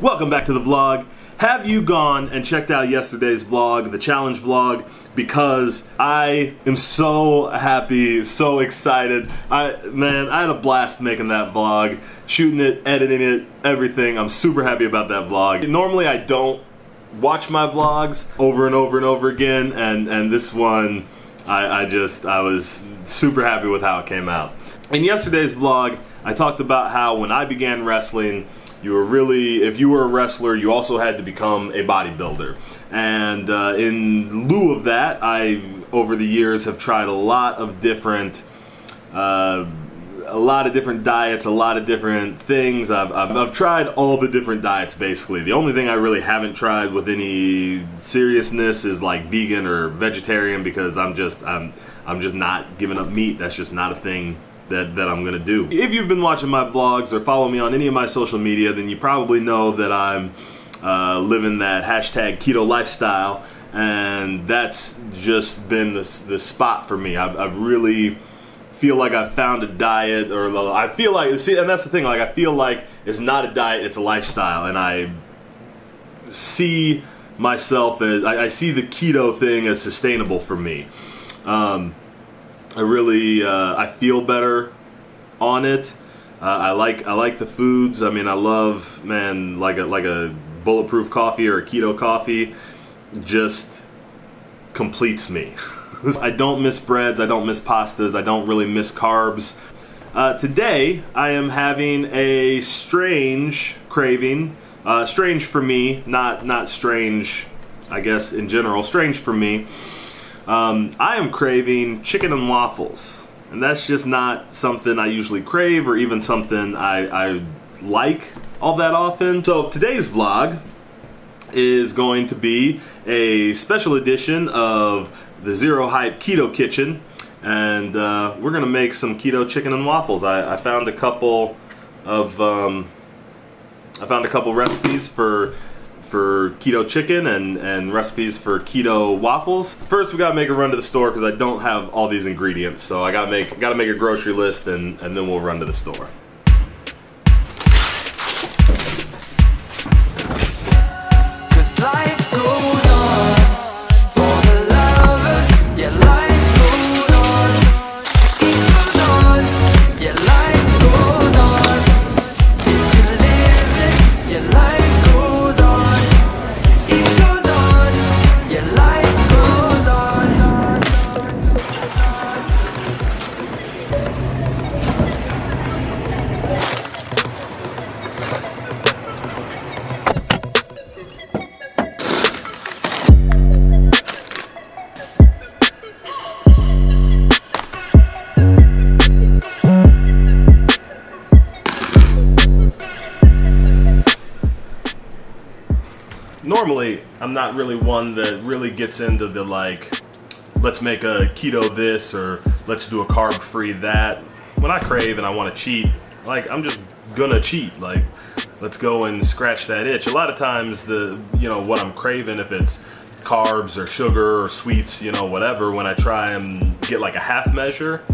Welcome back to the vlog. Have you gone and checked out yesterday's vlog, the challenge vlog? Because I am so happy, so excited. I man, I had a blast making that vlog, shooting it, editing it, everything. I'm super happy about that vlog. Normally I don't watch my vlogs over and over and over again, and and this one I, I just I was super happy with how it came out. In yesterday's vlog, I talked about how when I began wrestling, you were really, if you were a wrestler, you also had to become a bodybuilder. And uh, in lieu of that, I, over the years, have tried a lot of different. Uh, a lot of different diets, a lot of different things. I've, I've, I've, tried all the different diets basically. The only thing I really haven't tried with any seriousness is like vegan or vegetarian because I'm just I'm I'm just not giving up meat. That's just not a thing that, that I'm gonna do. If you've been watching my vlogs or follow me on any of my social media, then you probably know that I'm uh, living that hashtag keto lifestyle, and that's just been the, the spot for me. I've, I've really feel like I've found a diet, or I feel like see, and that's the thing. Like I feel like it's not a diet; it's a lifestyle, and I see myself as I, I see the keto thing as sustainable for me. Um, I really uh, I feel better on it. Uh, I like I like the foods. I mean, I love man like a like a bulletproof coffee or a keto coffee. Just completes me. I don't miss breads. I don't miss pastas. I don't really miss carbs. Uh, today I am having a strange craving. Uh, strange for me, not not strange. I guess in general, strange for me. Um, I am craving chicken and waffles. And that's just not something I usually crave or even something I, I like all that often. So today's vlog is going to be a special edition of the Zero Hype Keto Kitchen. And uh, we're going to make some keto chicken and waffles. I, I found a couple of um, I found a couple recipes for for keto chicken and, and recipes for keto waffles. First, we gotta make a run to the store because I don't have all these ingredients. So I gotta make gotta make a grocery list and, and then we'll run to the store. Normally I'm not really one that really gets into the like, let's make a keto this or let's do a carb free that. When I crave and I want to cheat, like I'm just gonna cheat. Like let's go and scratch that itch. A lot of times the, you know, what I'm craving, if it's carbs or sugar or sweets, you know, whatever, when I try and get like a half measure,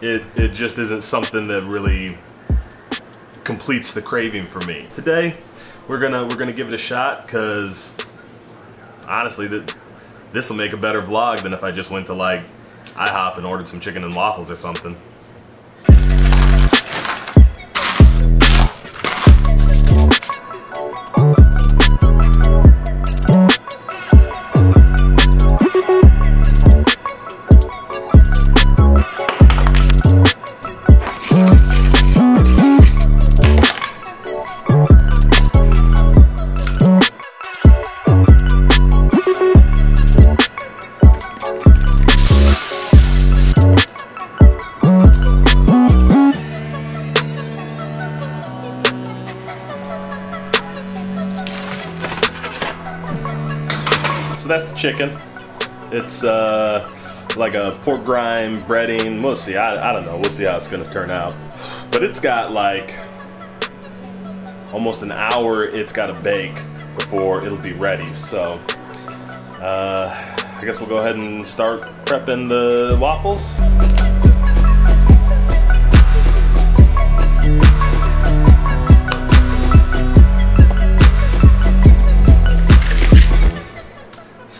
it, it just isn't something that really completes the craving for me. Today, we're gonna we're gonna give it a shot because honestly, that this will make a better vlog than if I just went to like IHOP and ordered some chicken and waffles or something. That's the chicken. It's uh, like a pork rind breading. We'll see. I, I don't know. We'll see how it's gonna turn out. But it's got like almost an hour it's got to bake before it'll be ready. So uh, I guess we'll go ahead and start prepping the waffles.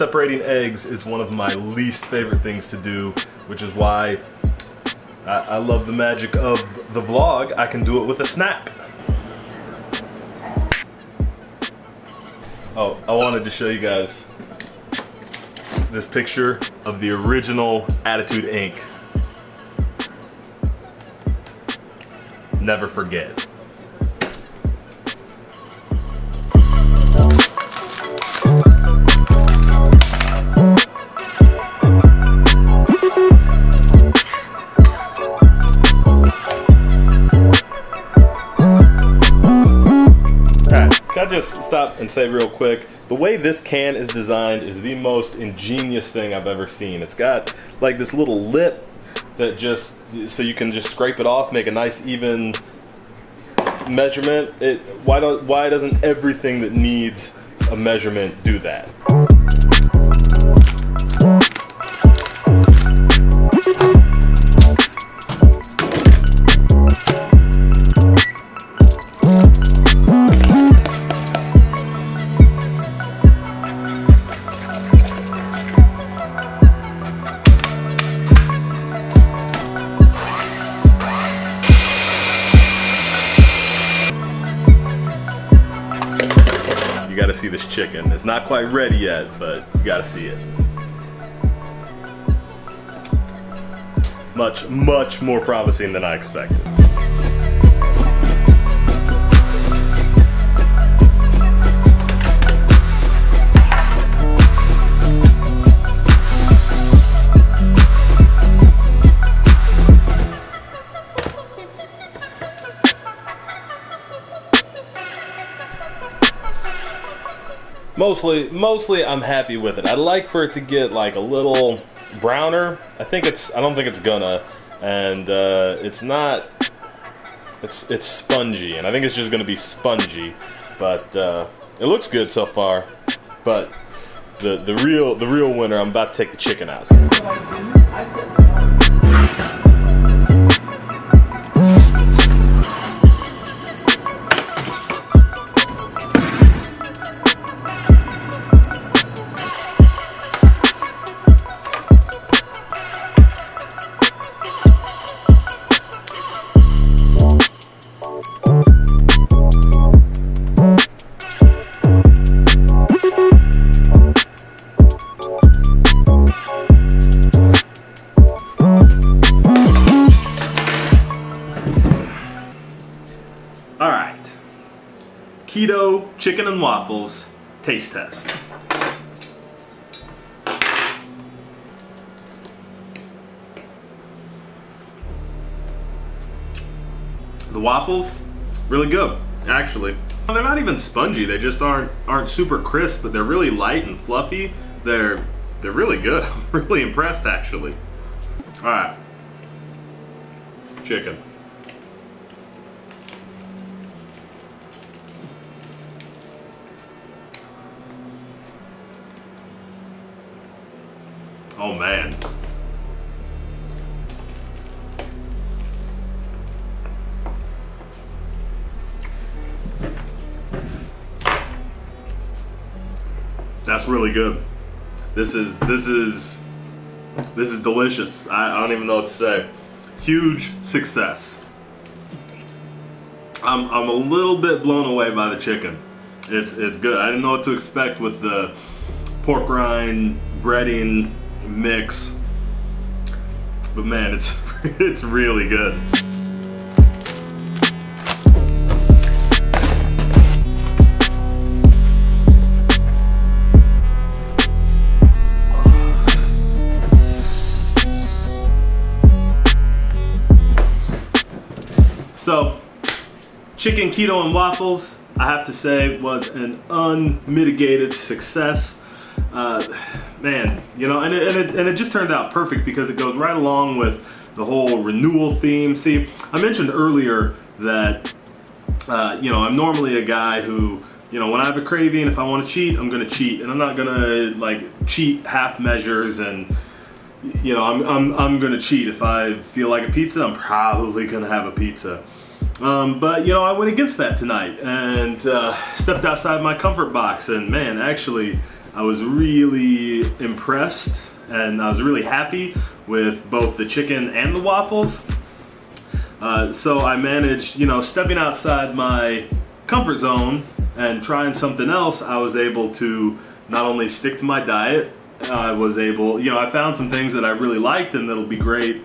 Separating eggs is one of my least favorite things to do, which is why I, I love the magic of the vlog. I can do it with a snap. Oh, I wanted to show you guys this picture of the original Attitude Inc. Never forget. Can I just stop and say real quick, the way this can is designed is the most ingenious thing I've ever seen. It's got like this little lip that just, so you can just scrape it off, make a nice even measurement. It, why, don't, why doesn't everything that needs a measurement do that? Gotta see this chicken. It's not quite ready yet, but you gotta see it. Much, much more promising than I expected. Mostly mostly I'm happy with it. I'd like for it to get like a little browner. I think it's I don't think it's gonna and uh, it's not it's it's spongy and I think it's just gonna be spongy but uh, it looks good so far but the the real the real winner I'm about to take the chicken out. Keto chicken and waffles taste test. The waffles, really good, actually. They're not even spongy, they just aren't aren't super crisp, but they're really light and fluffy. They're they're really good. I'm really impressed actually. Alright. Chicken. Oh man. That's really good. This is this is this is delicious. I, I don't even know what to say. Huge success. I'm I'm a little bit blown away by the chicken. It's it's good. I didn't know what to expect with the pork rind breading mix. But man, it's it's really good. So, chicken keto and waffles, I have to say, was an unmitigated success. Uh, man, you know, and it, and it, and it just turned out perfect because it goes right along with the whole renewal theme. See, I mentioned earlier that, uh, you know, I'm normally a guy who, you know, when I have a craving, if I want to cheat, I'm going to cheat. And I'm not going to, like, cheat half measures and, you know, I'm, I'm, I'm going to cheat. If I feel like a pizza, I'm probably going to have a pizza. Um, but, you know, I went against that tonight and uh, stepped outside my comfort box. And, man, actually, I was really impressed and I was really happy with both the chicken and the waffles. Uh, so I managed, you know, stepping outside my comfort zone and trying something else, I was able to not only stick to my diet, I was able, you know, I found some things that I really liked and that'll be great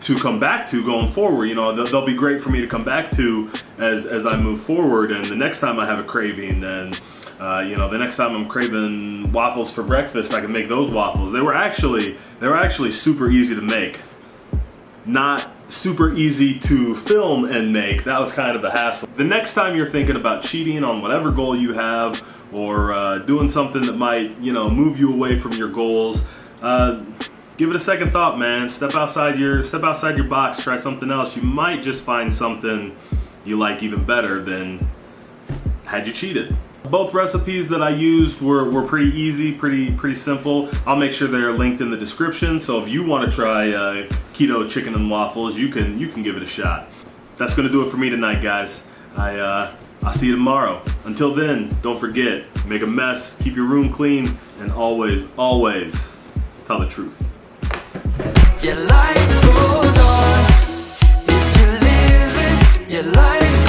to come back to going forward. You know, they'll, they'll, be great for me to come back to as, as I move forward. And the next time I have a craving, then, uh, you know, the next time I'm craving waffles for breakfast, I can make those waffles. They were actually, they were actually super easy to make. Not super easy to film and make. That was kind of the hassle. The next time you're thinking about cheating on whatever goal you have or uh, doing something that might, you know, move you away from your goals, uh, give it a second thought, man. Step outside your step outside your box, try something else. You might just find something you like even better than had you cheated. Both recipes that I used were, were pretty easy, pretty, pretty simple. I'll make sure they're linked in the description. So if you want to try uh, keto chicken and waffles, you can, you can give it a shot. That's going to do it for me tonight, guys. I, uh, I'll see you tomorrow. Until then, don't forget, make a mess, keep your room clean, and always, always tell the truth. Your life goes on if you live it. Your life